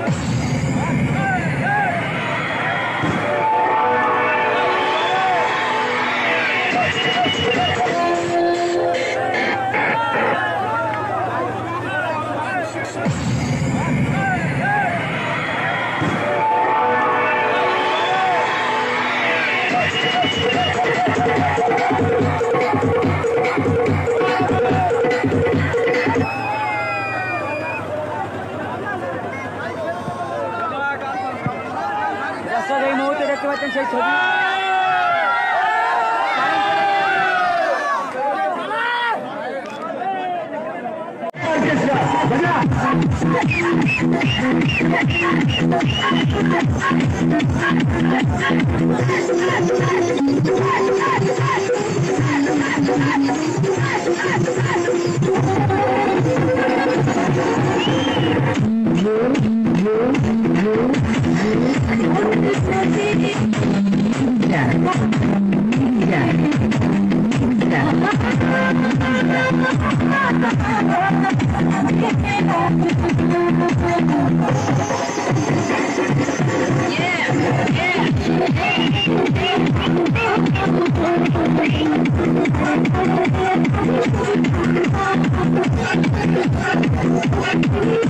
Let's go. মুহূর্তে dạ dạ dạ Yeah, yeah, yeah.